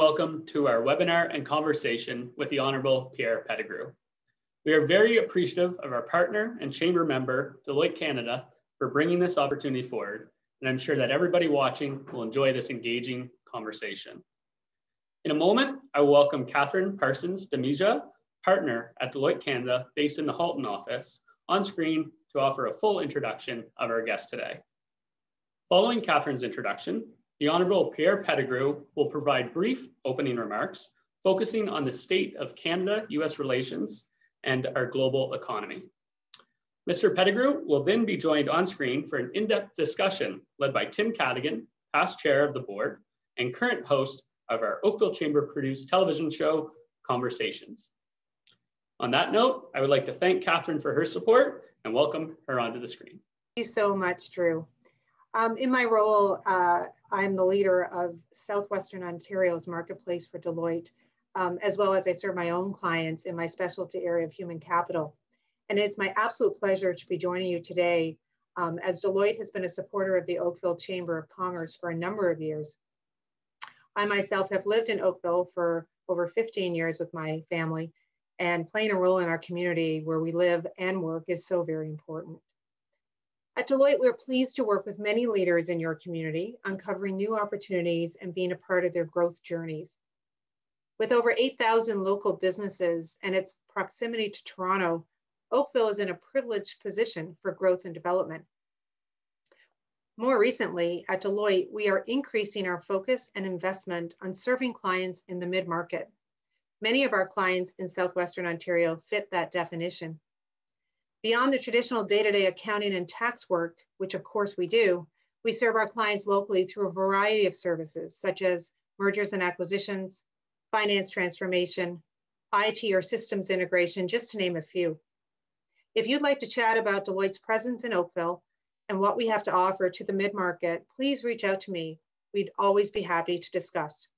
welcome to our webinar and conversation with the Honorable Pierre Pettigrew. We are very appreciative of our partner and chamber member, Deloitte Canada, for bringing this opportunity forward, and I'm sure that everybody watching will enjoy this engaging conversation. In a moment, I will welcome Catherine Parsons Demija, partner at Deloitte Canada, based in the Halton office, on screen to offer a full introduction of our guest today. Following Catherine's introduction, the Honorable Pierre Pettigrew will provide brief opening remarks focusing on the state of Canada-US relations and our global economy. Mr. Pettigrew will then be joined on screen for an in-depth discussion led by Tim Caddigan, past chair of the board and current host of our Oakville Chamber produced television show, Conversations. On that note, I would like to thank Catherine for her support and welcome her onto the screen. Thank you so much, Drew. Um, in my role, uh, I'm the leader of Southwestern Ontario's marketplace for Deloitte, um, as well as I serve my own clients in my specialty area of human capital. And it's my absolute pleasure to be joining you today um, as Deloitte has been a supporter of the Oakville Chamber of Commerce for a number of years. I myself have lived in Oakville for over 15 years with my family and playing a role in our community where we live and work is so very important. At Deloitte, we're pleased to work with many leaders in your community, uncovering new opportunities and being a part of their growth journeys. With over 8,000 local businesses and its proximity to Toronto, Oakville is in a privileged position for growth and development. More recently, at Deloitte, we are increasing our focus and investment on serving clients in the mid-market. Many of our clients in Southwestern Ontario fit that definition. Beyond the traditional day-to-day accounting and tax work, which of course we do, we serve our clients locally through a variety of services, such as mergers and acquisitions, finance transformation, IT or systems integration, just to name a few. If you'd like to chat about Deloitte's presence in Oakville and what we have to offer to the mid-market, please reach out to me. We'd always be happy to discuss.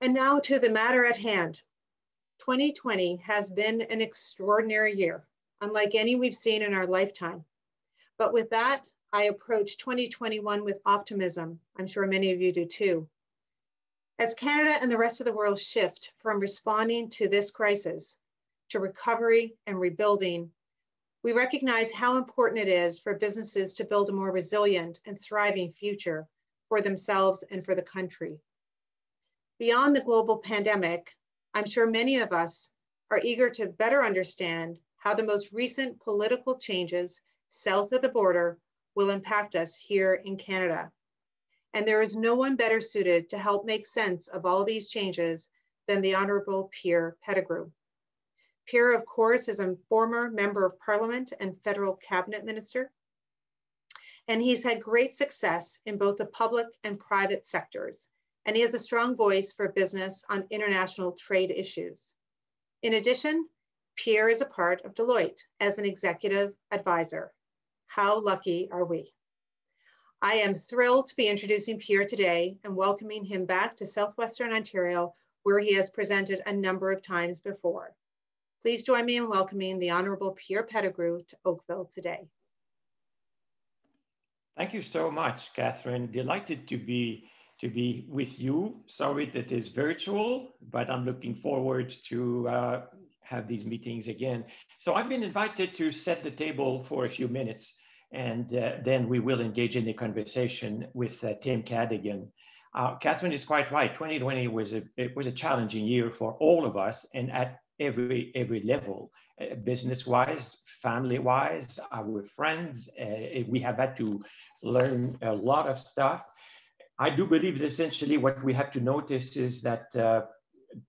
And now to the matter at hand. 2020 has been an extraordinary year, unlike any we've seen in our lifetime. But with that, I approach 2021 with optimism. I'm sure many of you do too. As Canada and the rest of the world shift from responding to this crisis to recovery and rebuilding, we recognize how important it is for businesses to build a more resilient and thriving future for themselves and for the country. Beyond the global pandemic, I'm sure many of us are eager to better understand how the most recent political changes south of the border will impact us here in Canada. And there is no one better suited to help make sense of all these changes than the Honorable Pierre Pettigrew. Pierre, of course, is a former member of parliament and federal cabinet minister. And he's had great success in both the public and private sectors, and he has a strong voice for business on international trade issues. In addition, Pierre is a part of Deloitte as an executive advisor. How lucky are we? I am thrilled to be introducing Pierre today and welcoming him back to Southwestern Ontario, where he has presented a number of times before. Please join me in welcoming the Honorable Pierre Pettigrew to Oakville today. Thank you so much, Catherine. Delighted to be to be with you. Sorry that it's virtual, but I'm looking forward to uh, have these meetings again. So I've been invited to set the table for a few minutes, and uh, then we will engage in the conversation with uh, Tim Caddigan. Uh, Catherine is quite right. 2020 was a it was a challenging year for all of us, and at every every level, uh, business-wise, family-wise, our friends. Uh, we have had to learn a lot of stuff I do believe that essentially what we have to notice is that uh,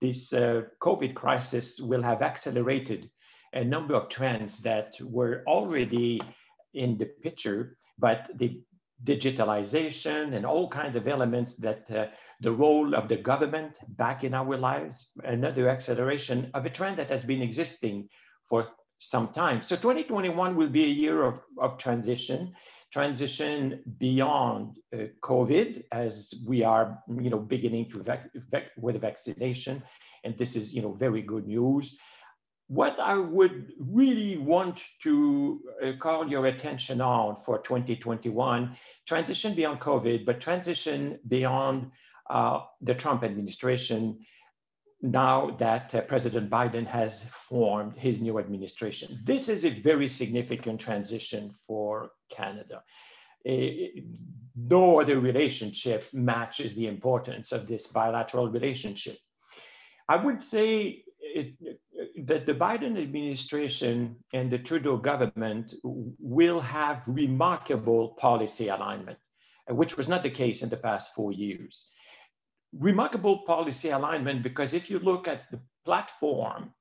this uh, COVID crisis will have accelerated a number of trends that were already in the picture, but the digitalization and all kinds of elements that uh, the role of the government back in our lives, another acceleration of a trend that has been existing for some time. So 2021 will be a year of, of transition transition beyond uh, COVID as we are, you know, beginning to vac vac with vaccination, and this is, you know, very good news. What I would really want to uh, call your attention on for 2021, transition beyond COVID, but transition beyond uh, the Trump administration now that uh, President Biden has formed his new administration. This is a very significant transition for Canada. no other relationship matches the importance of this bilateral relationship. I would say it, that the Biden administration and the Trudeau government will have remarkable policy alignment, which was not the case in the past four years remarkable policy alignment because if you look at the platform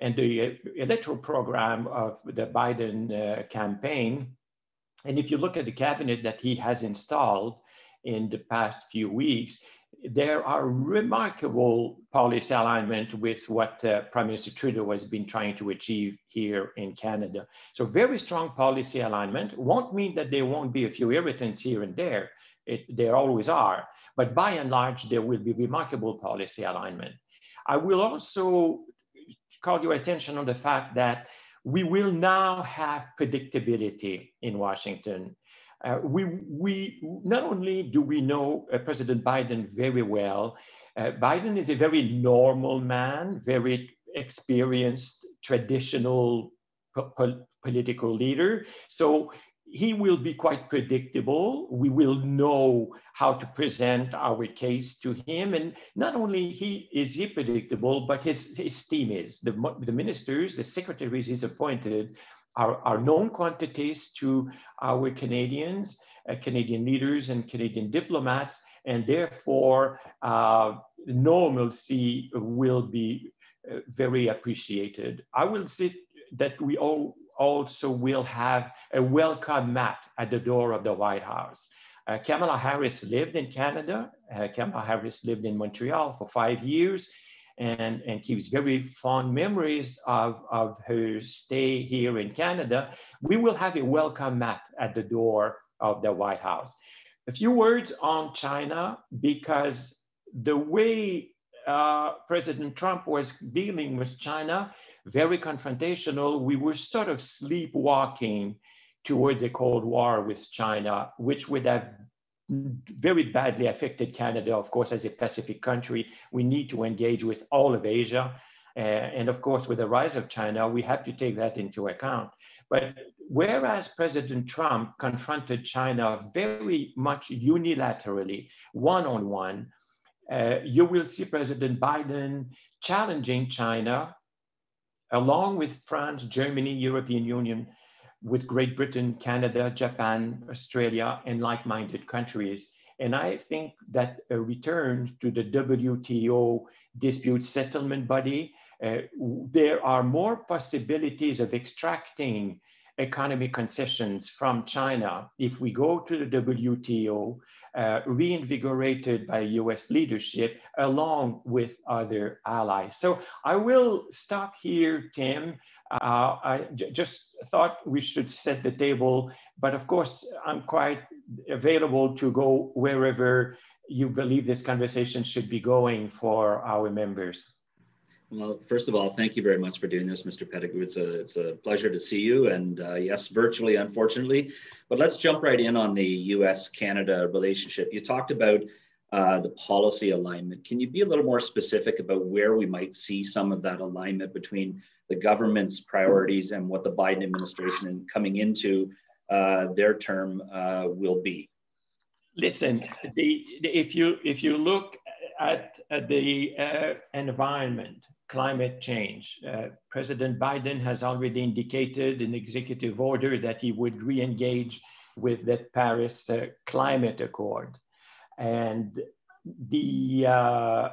and the uh, electoral program of the Biden uh, campaign, and if you look at the cabinet that he has installed in the past few weeks, there are remarkable policy alignment with what uh, Prime Minister Trudeau has been trying to achieve here in Canada. So very strong policy alignment won't mean that there won't be a few irritants here and there. It, there always are. But by and large, there will be remarkable policy alignment. I will also call your attention on the fact that we will now have predictability in Washington. Uh, we, we, not only do we know uh, President Biden very well, uh, Biden is a very normal man, very experienced, traditional po political leader. So he will be quite predictable. We will know how to present our case to him. And not only he is he predictable, but his, his team is. The, the ministers, the secretaries he's appointed are, are known quantities to our Canadians, uh, Canadian leaders and Canadian diplomats, and therefore uh, normalcy will be uh, very appreciated. I will say that we all also will have a welcome mat at the door of the White House. Uh, Kamala Harris lived in Canada. Uh, Kamala Harris lived in Montreal for five years and, and keeps very fond memories of, of her stay here in Canada. We will have a welcome mat at the door of the White House. A few words on China, because the way uh, President Trump was dealing with China very confrontational. We were sort of sleepwalking towards a Cold War with China, which would have very badly affected Canada, of course, as a Pacific country. We need to engage with all of Asia. Uh, and of course, with the rise of China, we have to take that into account. But whereas President Trump confronted China very much unilaterally, one on one, uh, you will see President Biden challenging China along with France, Germany, European Union, with Great Britain, Canada, Japan, Australia, and like-minded countries. And I think that a return to the WTO dispute settlement body, uh, there are more possibilities of extracting economic concessions from China if we go to the WTO uh, reinvigorated by US leadership along with other allies. So I will stop here, Tim. Uh, I just thought we should set the table, but of course I'm quite available to go wherever you believe this conversation should be going for our members. Well, first of all, thank you very much for doing this, Mr. Pettigrew. It's a, it's a pleasure to see you, and uh, yes, virtually, unfortunately. But let's jump right in on the U.S.-Canada relationship. You talked about uh, the policy alignment. Can you be a little more specific about where we might see some of that alignment between the government's priorities and what the Biden administration coming into uh, their term uh, will be? Listen, the, the, if you if you look at, the uh, environment, climate change. Uh, President Biden has already indicated in executive order that he would re-engage with the Paris uh, Climate Accord. And the uh,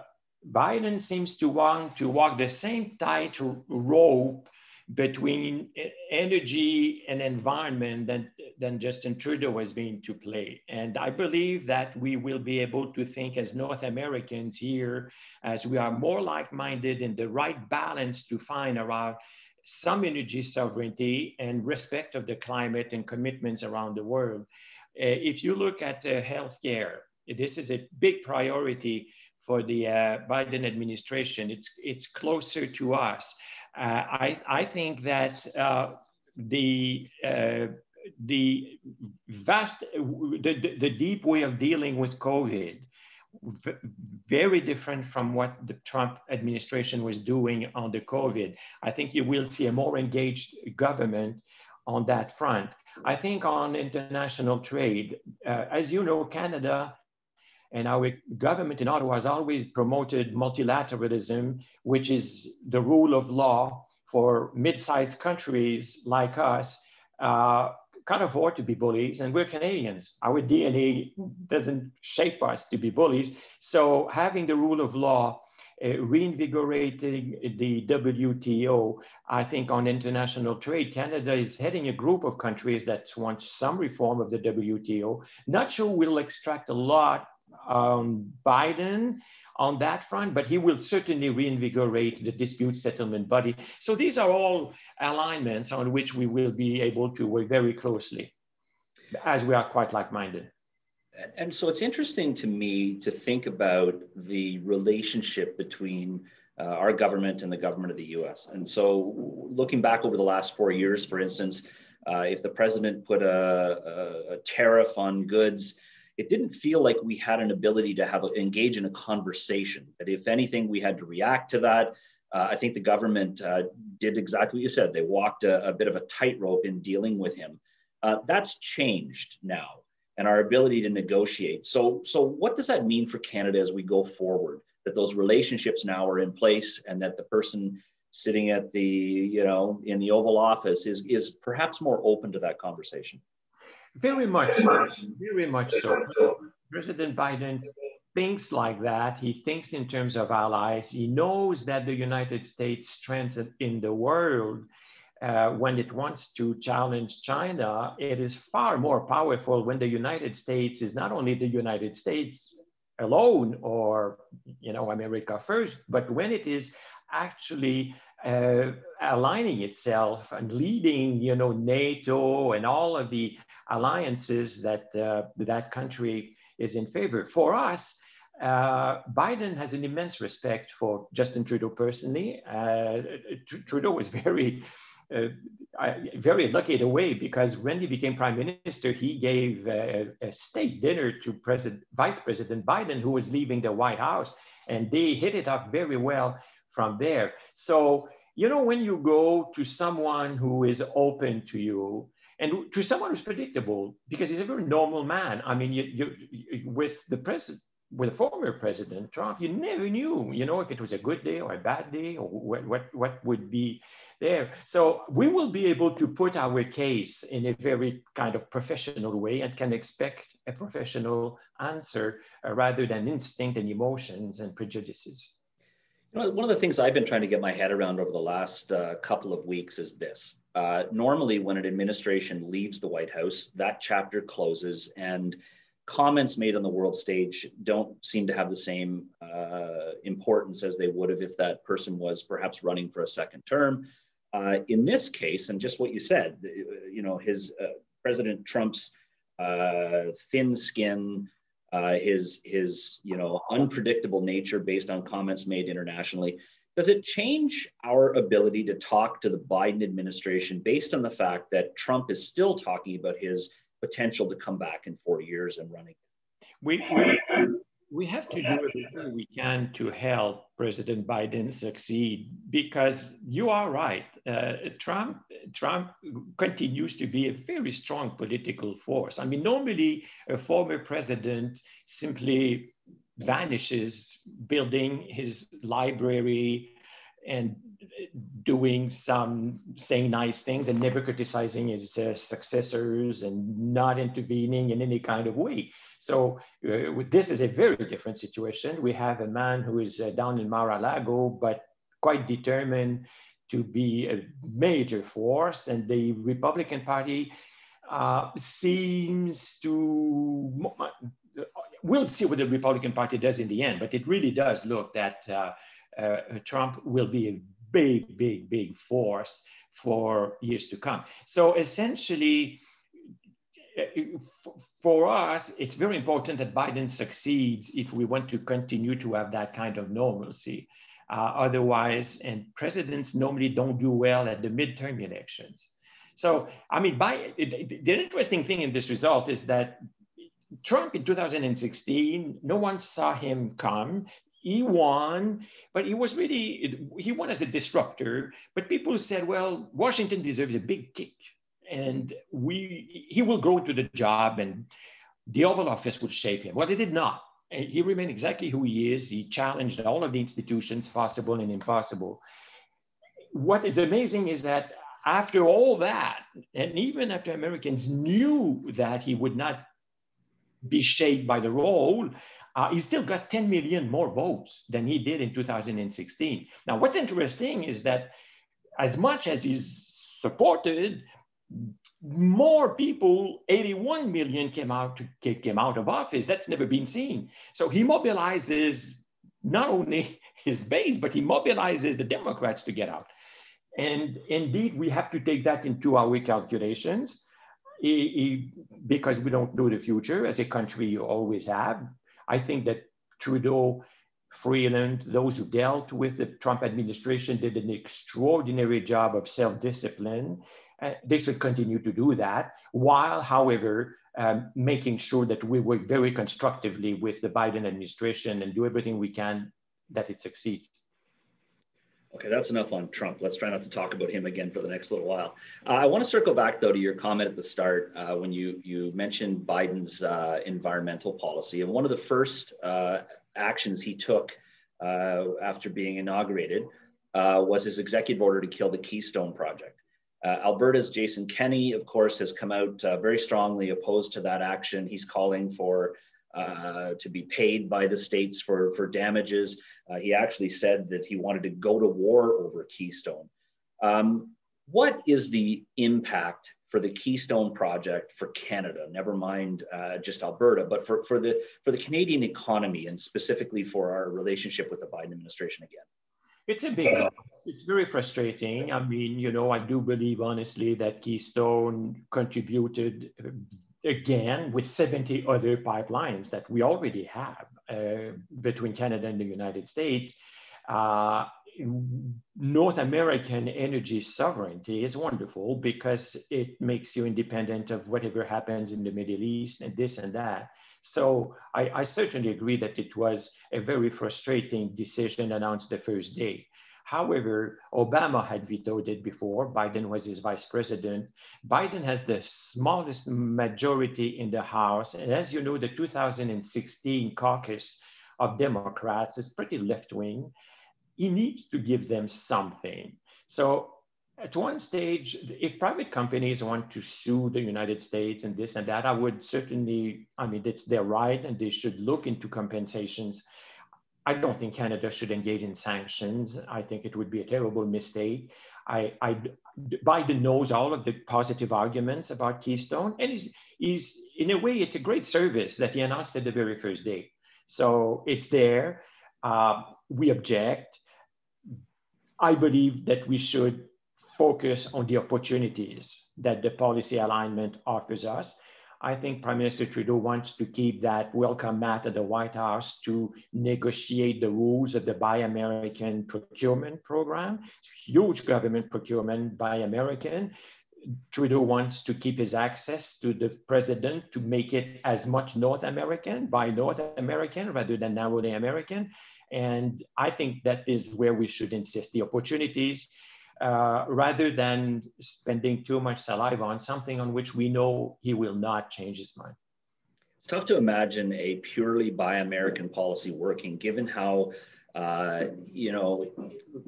Biden seems to want to walk the same tight rope between energy and environment than, than Justin Trudeau has been to play. And I believe that we will be able to think as North Americans here, as we are more like-minded in the right balance to find around some energy sovereignty and respect of the climate and commitments around the world. Uh, if you look at uh, healthcare, this is a big priority for the uh, Biden administration. It's, it's closer to us. Uh, I, I think that uh, the uh, the vast the, the deep way of dealing with COVID very different from what the Trump administration was doing on the COVID. I think you will see a more engaged government on that front. I think on international trade, uh, as you know, Canada and our government in Ottawa has always promoted multilateralism, which is the rule of law for mid-sized countries like us. Uh, can't afford to be bullies, and we're Canadians. Our DNA doesn't shape us to be bullies. So having the rule of law, uh, reinvigorating the WTO, I think on international trade, Canada is heading a group of countries that want some reform of the WTO. Not sure we'll extract a lot on Biden on that front, but he will certainly reinvigorate the dispute settlement body. So these are all alignments on which we will be able to work very closely as we are quite like-minded. And so it's interesting to me to think about the relationship between uh, our government and the government of the US. And so looking back over the last four years, for instance, uh, if the president put a, a, a tariff on goods it didn't feel like we had an ability to have a, engage in a conversation. That if anything, we had to react to that. Uh, I think the government uh, did exactly what you said. They walked a, a bit of a tightrope in dealing with him. Uh, that's changed now, and our ability to negotiate. So, so what does that mean for Canada as we go forward? That those relationships now are in place, and that the person sitting at the you know in the Oval Office is is perhaps more open to that conversation. Very much so. Very much so. President Biden thinks like that. He thinks in terms of allies. He knows that the United States' strength in the world, uh, when it wants to challenge China, it is far more powerful when the United States is not only the United States alone or you know America first, but when it is actually uh, aligning itself and leading, you know, NATO and all of the alliances that uh, that country is in favor. For us, uh, Biden has an immense respect for Justin Trudeau personally. Uh, Trudeau was very, uh, very lucky in a way because when he became prime minister, he gave a, a state dinner to President, Vice President Biden, who was leaving the White House, and they hit it off very well from there. So you know, when you go to someone who is open to you, and to someone who's predictable because he's a very normal man. I mean, you, you, you, with the president, with the former president Trump, you never knew, you know, if it was a good day or a bad day or what what, what would be there. So we will be able to put our case in a very kind of professional way and can expect a professional answer uh, rather than instinct and emotions and prejudices. You know, one of the things I've been trying to get my head around over the last uh, couple of weeks is this. Uh, normally, when an administration leaves the White House, that chapter closes, and comments made on the world stage don't seem to have the same uh, importance as they would have if that person was perhaps running for a second term. Uh, in this case, and just what you said, you know, his uh, President Trump's uh, thin skin, his his you know unpredictable nature based on comments made internationally does it change our ability to talk to the Biden administration based on the fact that Trump is still talking about his potential to come back in four years and running? We, we, we have to do everything we can to help President Biden succeed because you are right. Uh, Trump, Trump continues to be a very strong political force. I mean, normally a former president simply vanishes building his library and doing some saying nice things and never criticizing his uh, successors and not intervening in any kind of way. So uh, this is a very different situation. We have a man who is uh, down in mar-a-lago but quite determined to be a major force. And the republican party uh, seems to we'll see what the Republican Party does in the end, but it really does look that uh, uh, Trump will be a big, big, big force for years to come. So essentially, uh, for us, it's very important that Biden succeeds if we want to continue to have that kind of normalcy. Uh, otherwise, and presidents normally don't do well at the midterm elections. So, I mean, by, the interesting thing in this result is that Trump in 2016, no one saw him come. He won, but he was really, he won as a disruptor. But people said, well, Washington deserves a big kick. And we, he will grow into the job and the Oval Office would shape him. Well, it did not. He remained exactly who he is. He challenged all of the institutions, possible and impossible. What is amazing is that after all that, and even after Americans knew that he would not be shaped by the role, uh, he still got 10 million more votes than he did in 2016. Now, what's interesting is that as much as he's supported, more people, 81 million came out to out of office. That's never been seen. So he mobilizes not only his base, but he mobilizes the Democrats to get out. And indeed, we have to take that into our calculations because we don't know the future as a country you always have. I think that Trudeau, Freeland, those who dealt with the Trump administration did an extraordinary job of self-discipline. Uh, they should continue to do that, while, however, um, making sure that we work very constructively with the Biden administration and do everything we can that it succeeds. Okay, that's enough on Trump. Let's try not to talk about him again for the next little while. Uh, I want to circle back though to your comment at the start uh, when you you mentioned Biden's uh, environmental policy, and one of the first uh, actions he took uh, after being inaugurated uh, was his executive order to kill the Keystone Project. Alberta's Jason Kenney, of course, has come out very strongly opposed to that action. He's calling for uh, to be paid by the states for, for damages. Uh, he actually said that he wanted to go to war over Keystone. Um, what is the impact for the Keystone project for Canada? Never mind uh, just Alberta, but for, for, the, for the Canadian economy and specifically for our relationship with the Biden administration again? It's a big, it's very frustrating. I mean, you know, I do believe honestly that Keystone contributed again with 70 other pipelines that we already have uh, between Canada and the United States. Uh, North American energy sovereignty is wonderful because it makes you independent of whatever happens in the Middle East and this and that. So I, I certainly agree that it was a very frustrating decision announced the first day. However, Obama had vetoed it before. Biden was his vice president. Biden has the smallest majority in the House. And as you know, the 2016 caucus of Democrats is pretty left wing. He needs to give them something. So at one stage, if private companies want to sue the United States and this and that, I would certainly, I mean, it's their right and they should look into compensations I don't think Canada should engage in sanctions. I think it would be a terrible mistake. I, I, Biden knows all of the positive arguments about Keystone, and he's, he's, in a way, it's a great service that he announced at the very first day. So it's there. Uh, we object. I believe that we should focus on the opportunities that the policy alignment offers us. I think Prime Minister Trudeau wants to keep that welcome mat at the White House to negotiate the rules of the Buy American procurement program. Huge government procurement Buy American. Trudeau wants to keep his access to the president to make it as much North American, Buy North American rather than narrowly American. And I think that is where we should insist the opportunities uh, rather than spending too much saliva on something on which we know he will not change his mind. It's tough to imagine a purely buy American policy working, given how uh, you know,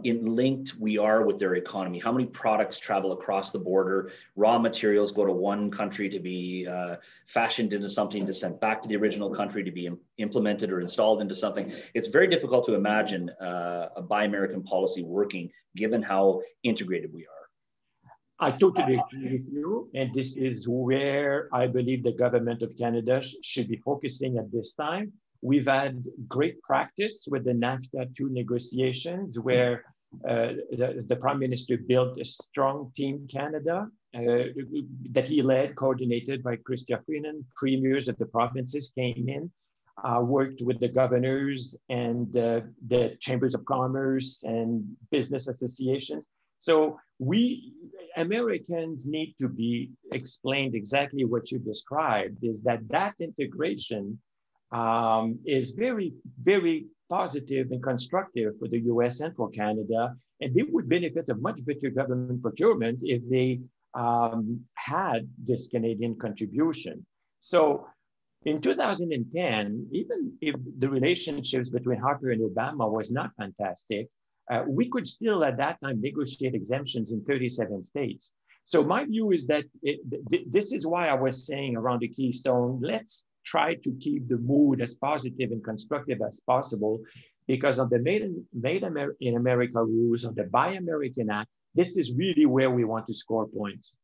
in linked we are with their economy. How many products travel across the border? Raw materials go to one country to be uh, fashioned into something to sent back to the original country to be Im- implemented or installed into something. It's very difficult to imagine uh, a buy American policy working given how integrated we are. I totally agree with you. And this is where I believe the government of Canada should be focusing at this time We've had great practice with the NAFTA 2 negotiations where uh, the, the, Prime Minister built a strong team Canada uh, that he led, coordinated by Chrystia Freeland. Premiers of the provinces came in, uh, worked with the governors and uh, the chambers of commerce and business associations So we Americans need to be explained exactly what you described is that that integration um, is very, very positive and constructive for the US and for Canada. And they would benefit of much better government procurement if they um, had this Canadian contribution. So in 2010, even if the relationships between Harper and Obama was not fantastic, uh, we could still at that time negotiate exemptions in 37 states. So my view is that it, th this is why I was saying around the Keystone, let's try to keep the mood as positive and constructive as possible, because on the Made in, Made in America rules, on the Buy American Act, this is really where we want to score points.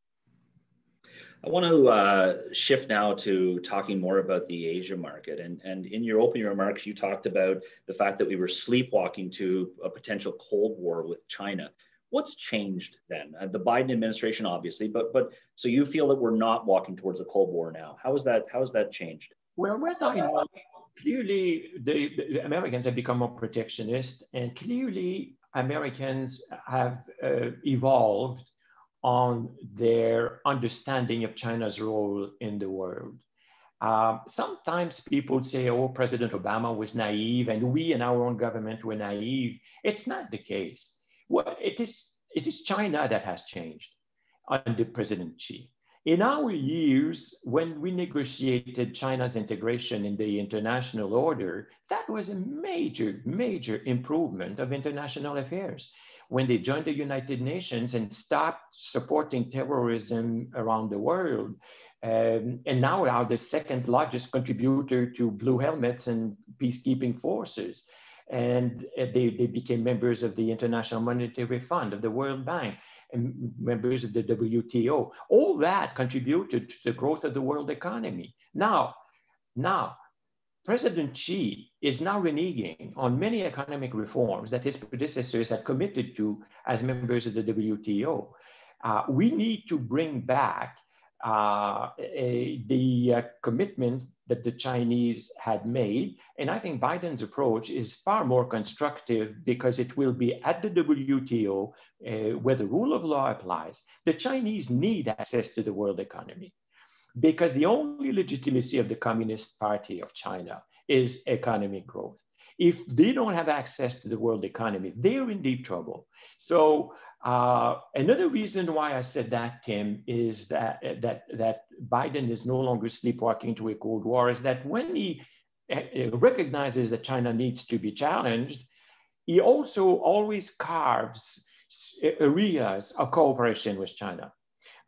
I want to uh, shift now to talking more about the Asia market. And, and in your opening remarks, you talked about the fact that we were sleepwalking to a potential Cold War with China. What's changed then? Uh, the Biden administration, obviously, but but so you feel that we're not walking towards a Cold War now. How is that? How has that changed? Well, we're talking about clearly the, the Americans have become more protectionist, and clearly Americans have uh, evolved on their understanding of China's role in the world. Uh, sometimes people say, oh, President Obama was naive and we in our own government were naive. It's not the case. Well, it is, it is China that has changed under President Xi. In our years, when we negotiated China's integration in the international order, that was a major, major improvement of international affairs when they joined the United Nations and stopped supporting terrorism around the world. Um, and now are the second largest contributor to blue helmets and peacekeeping forces. And they, they became members of the International Monetary Fund, of the World Bank, and members of the WTO. All that contributed to the growth of the world economy. Now, now, President Xi is now reneging on many economic reforms that his predecessors had committed to as members of the WTO. Uh, we need to bring back uh, a, the uh, commitments that the Chinese had made. And I think Biden's approach is far more constructive because it will be at the WTO uh, where the rule of law applies. The Chinese need access to the world economy because the only legitimacy of the Communist Party of China is economic growth. If they don't have access to the world economy, they're in deep trouble. So uh, another reason why I said that, Tim, is that, that, that Biden is no longer sleepwalking to a Cold War, is that when he uh, recognizes that China needs to be challenged, he also always carves areas of cooperation with China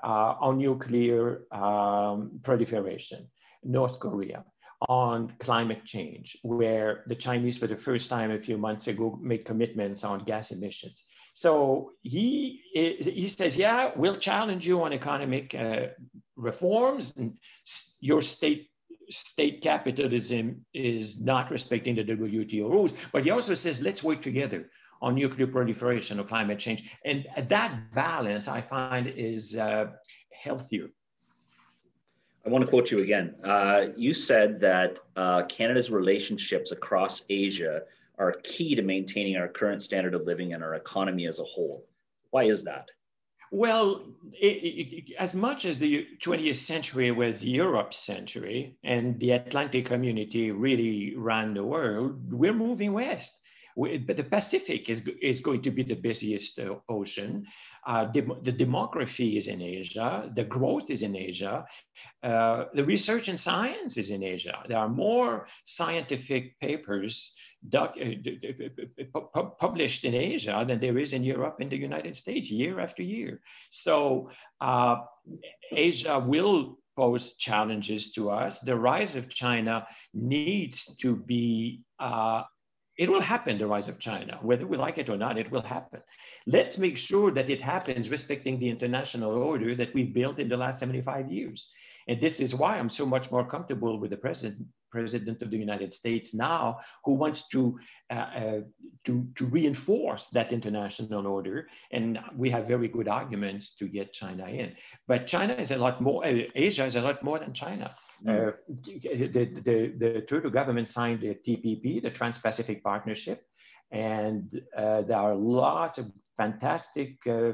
uh, on nuclear um, proliferation, North Korea, on climate change, where the Chinese, for the first time a few months ago, made commitments on gas emissions. So he, he says, yeah, we'll challenge you on economic uh, reforms. And your state state capitalism is not respecting the WTO rules. But he also says, let's work together on nuclear proliferation or climate change. And that balance, I find, is uh, healthier. I want to quote you again. Uh, you said that uh, Canada's relationships across Asia are key to maintaining our current standard of living and our economy as a whole. Why is that? Well, it, it, as much as the 20th century was Europe's century and the Atlantic community really ran the world, we're moving west but the Pacific is, is going to be the busiest uh, ocean. Uh, the, the, demography is in Asia, the growth is in Asia, uh, the research and science is in Asia. There are more scientific papers doc, uh, published in Asia than there is in Europe and the United States year after year. So uh, Asia will pose challenges to us. The rise of China needs to be uh, it will happen, the rise of China. Whether we like it or not, it will happen. Let's make sure that it happens respecting the international order that we've built in the last 75 years. And this is why I'm so much more comfortable with the president, president of the United States now, who wants to, uh, uh, to, to reinforce that international order. And we have very good arguments to get China in. But China is a lot more, uh, Asia is a lot more than China. Uh, the, the, the Trudeau government signed the TPP, the Trans-Pacific Partnership, And uh, there are lots of fantastic uh,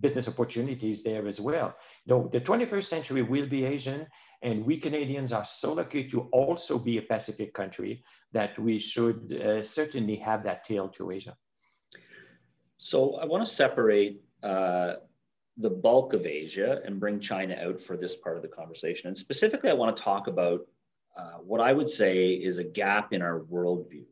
business opportunities there as well. No, the 21st century will be Asian, and we Canadians are so lucky to also be a Pacific country that we should uh, certainly have that tail to Asia. So I want to separate uh, the bulk of Asia and bring China out for this part of the conversation. And specifically, I want to talk about uh, what I would say is a gap in our worldview.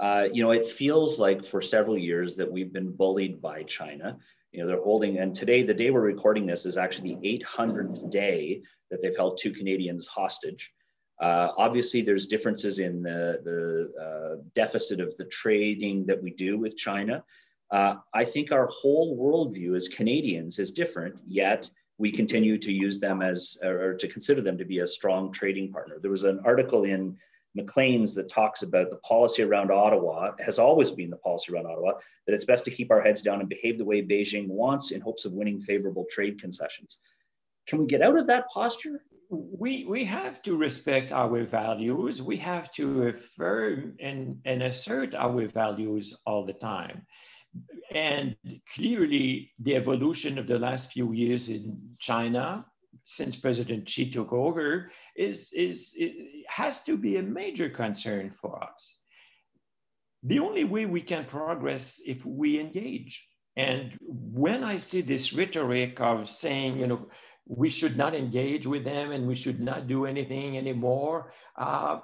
Uh, you know, it feels like for several years that we've been bullied by China. You know, they're holding, and today, the day we're recording this is actually the 800th day that they've held two Canadians hostage. Uh, obviously, there's differences in the, the uh, deficit of the trading that we do with China. Uh, I think our whole worldview as Canadians is different, yet we continue to use them as, or to consider them to be a strong trading partner. There was an article in Maclean's that talks about the policy around Ottawa, has always been the policy around Ottawa, that it's best to keep our heads down and behave the way Beijing wants in hopes of winning favorable trade concessions. Can we get out of that posture? We, we have to respect our values. We have to affirm and, and assert our values all the time. And clearly, the evolution of the last few years in China, since President Xi took over, is, is, has to be a major concern for us. The only way we can progress if we engage. And when I see this rhetoric of saying, you know, we should not engage with them and we should not do anything anymore, uh,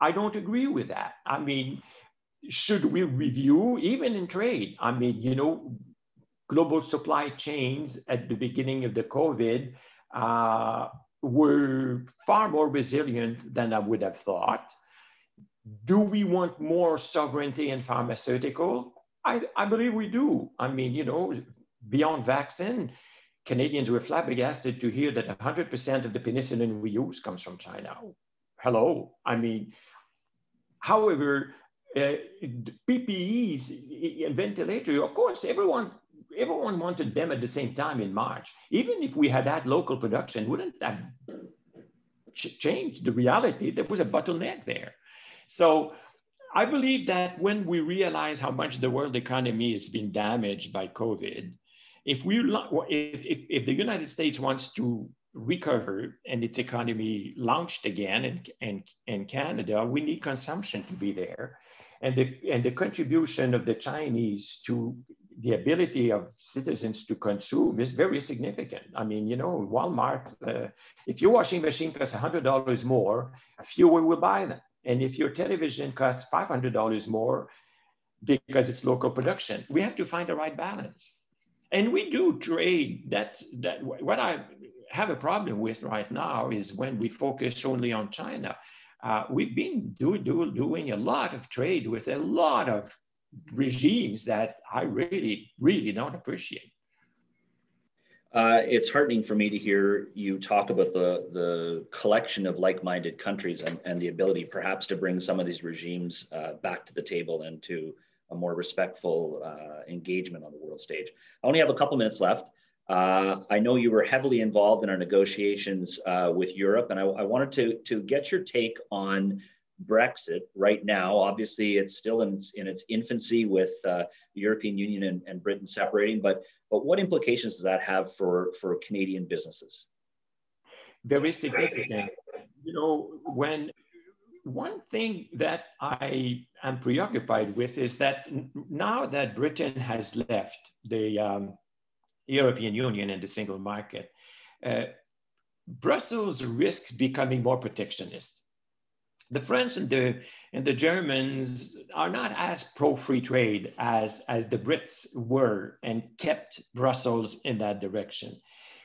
I don't agree with that. I mean, should we review even in trade? I mean, you know, global supply chains at the beginning of the COVID uh, were far more resilient than I would have thought. Do we want more sovereignty in pharmaceutical? I, I believe we do. I mean, you know, beyond vaccine, Canadians were flabbergasted to hear that 100% of the penicillin we use comes from China. Hello. I mean, however, uh, PPEs and ventilator, of course, everyone everyone wanted them at the same time in March. Even if we had had local production, wouldn't that ch- change the reality? There was a bottleneck there. So I believe that when we realize how much the world economy has been damaged by COVID, if we if, if, if the United States wants to recover and its economy launched again and, and, and Canada, we need consumption to be there and the, and the contribution of the Chinese to the ability of citizens to consume is very significant. I mean, you know, Walmart, uh, if your washing machine costs $100 more, fewer will buy them. And if your television costs $500 more because it's local production, we have to find the right balance. And we do trade that, that what I have a problem with right now is when we focus only on China uh, we've been do, do, doing a lot of trade with a lot of regimes that I really, really don't appreciate. Uh, it's heartening for me to hear you talk about the, the collection of like-minded countries and, and the ability perhaps to bring some of these regimes uh, back to the table and to a more respectful uh, engagement on the world stage. I only have a couple minutes left. Uh, I know you were heavily involved in our negotiations uh, with Europe, and I, I, wanted to, to get your take on Brexit right now. Obviously, it's still in its, in its infancy with uh, the European Union and, and Britain separating, but, but what implications does that have for, for Canadian businesses? Very significant. You know, when one thing that I am preoccupied with is that now that Britain has left the um, European Union and the single market, uh, Brussels risks becoming more protectionist. The French and the, and the Germans are not as pro-free trade as, as the Brits were and kept Brussels in that direction.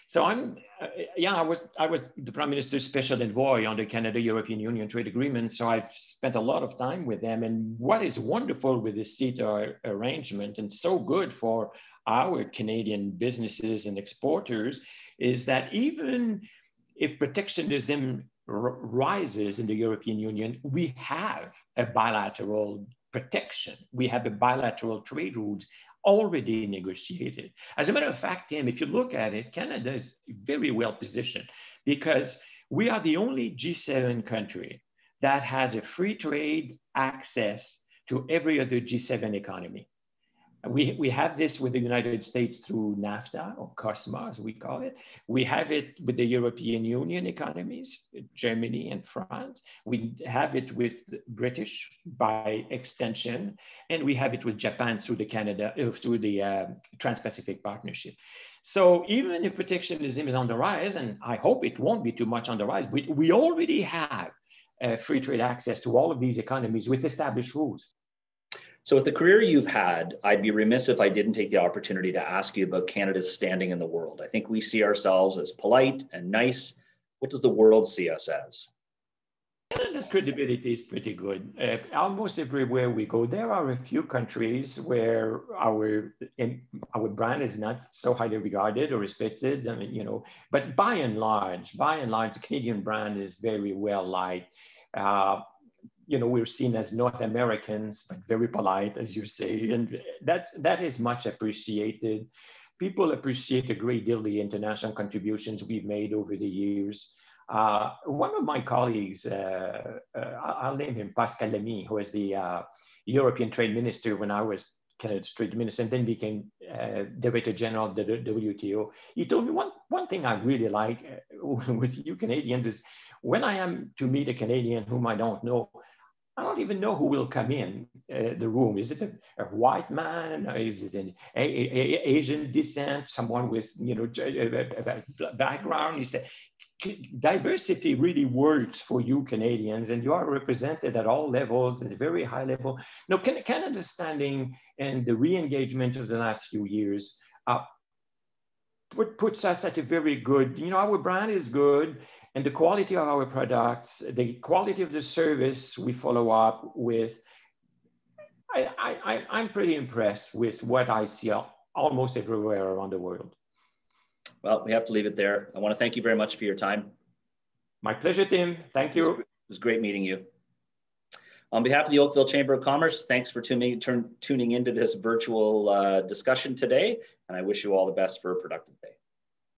So I'm, uh, yeah, I was, I was the Prime Minister's special envoy on the Canada-European Union trade agreement. So I've spent a lot of time with them. And what is wonderful with this CETA arrangement and so good for our Canadian businesses and exporters is that even if protectionism rises in the European Union, we have a bilateral protection. We have a bilateral trade rules already negotiated. As a matter of fact, Tim, if you look at it, Canada is very well positioned because we are the only G7 country that has a free trade access to every other G7 economy. We, we have this with the United States through NAFTA or CUSMA, as we call it. We have it with the European Union economies, Germany and France. We have it with British by extension, and we have it with Japan through the Canada, uh, through the uh, Trans-Pacific Partnership. So even if protectionism is on the rise, and I hope it won't be too much on the rise, we, we already have uh, free trade access to all of these economies with established rules. So, with the career you've had, I'd be remiss if I didn't take the opportunity to ask you about Canada's standing in the world. I think we see ourselves as polite and nice. What does the world see us as? Canada's credibility is pretty good. Uh, almost everywhere we go, there are a few countries where our our brand is not so highly regarded or respected. I mean, you know, but by and large, by and large, the Canadian brand is very well liked. Uh, you know, we're seen as North Americans, but very polite, as you say, and that's, that is much appreciated. People appreciate a great deal the international contributions we've made over the years. Uh, one of my colleagues, uh, uh, I'll name him Pascal Lamy, who was the uh, European Trade Minister when I was Canada's Trade Minister and then became uh, Director General of the WTO. He told me one, one thing I really like uh, with you Canadians is when I am to meet a Canadian whom I don't know, I don't even know who will come in uh, the room. Is it a, a, white man? Or is it an a, a, Asian descent? Someone with you know background? You say diversity really works for you Canadians, and you are represented at all levels at a very high level. Now, Canada's standing and the re-engagement of the last few years uh, put, puts us at a very good. You know, our brand is good and the quality of our products, the quality of the service we follow up with. I, I, I'm pretty impressed with what I see almost everywhere around the world. Well, we have to leave it there. I want to thank you very much for your time. My pleasure, Tim. Thank you. It was great meeting you. On behalf of the Oakville Chamber of Commerce, thanks for tuning, turn, tuning into this virtual uh, discussion today, and I wish you all the best for a productive day.